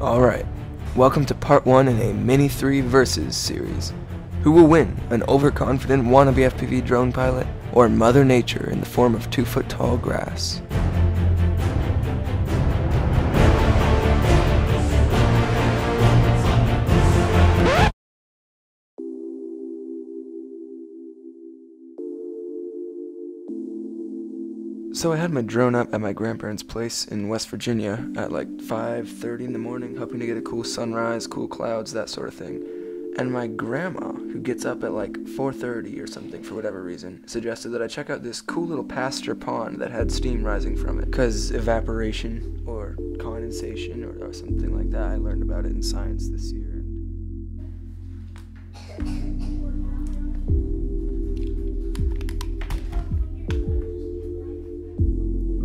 Alright, welcome to part 1 in a Mini 3 Versus series. Who will win, an overconfident wannabe FPV drone pilot, or Mother Nature in the form of 2 foot tall grass? So I had my drone up at my grandparents' place in West Virginia at like 5:30 in the morning, hoping to get a cool sunrise, cool clouds, that sort of thing. And my grandma, who gets up at like 4:30 or something for whatever reason, suggested that I check out this cool little pasture pond that had steam rising from it, cuz evaporation or condensation or, or something like that. I learned about it in science this year.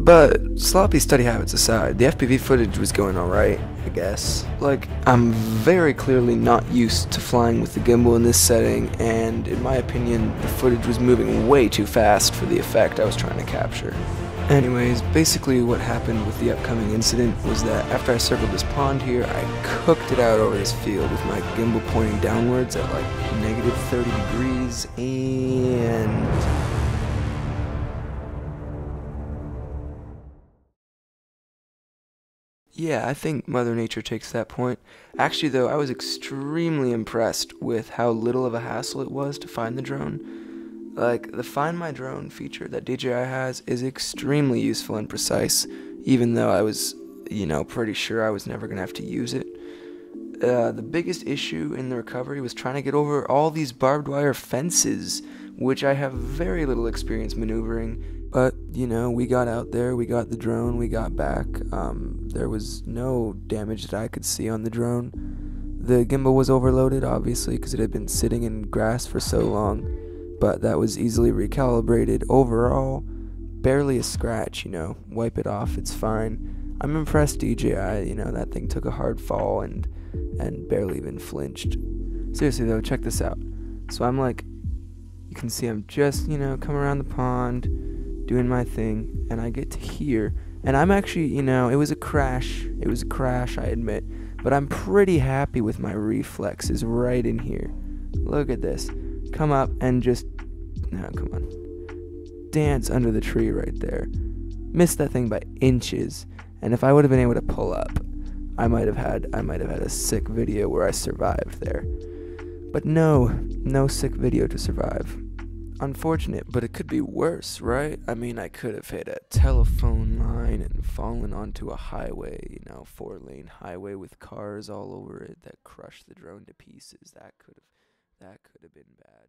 But sloppy study habits aside, the FPV footage was going alright, I guess. Like, I'm very clearly not used to flying with the gimbal in this setting, and in my opinion, the footage was moving way too fast for the effect I was trying to capture. Anyways, basically what happened with the upcoming incident was that after I circled this pond here, I cooked it out over this field with my gimbal pointing downwards at like negative 30 degrees, and Yeah, I think Mother Nature takes that point. Actually, though, I was extremely impressed with how little of a hassle it was to find the drone. Like, the Find My Drone feature that DJI has is extremely useful and precise, even though I was, you know, pretty sure I was never going to have to use it. Uh, the biggest issue in the recovery was trying to get over all these barbed wire fences, which I have very little experience maneuvering you know, we got out there, we got the drone, we got back. Um, there was no damage that I could see on the drone. The gimbal was overloaded, obviously, because it had been sitting in grass for so long, but that was easily recalibrated. Overall, barely a scratch, you know. Wipe it off, it's fine. I'm impressed, DJI. You know, that thing took a hard fall and and barely even flinched. Seriously though, check this out. So I'm like, you can see I'm just, you know, come around the pond doing my thing, and I get to here. And I'm actually, you know, it was a crash. It was a crash, I admit. But I'm pretty happy with my reflexes right in here. Look at this. Come up and just. No, come on. Dance under the tree right there. Missed that thing by inches. And if I would have been able to pull up, I might have had I might have had a sick video where I survived there. But no, no sick video to survive unfortunate, but it could be worse, right? I mean, I could have hit a telephone line and fallen onto a highway, you know, four lane highway with cars all over it that crushed the drone to pieces. That could have that could have been bad.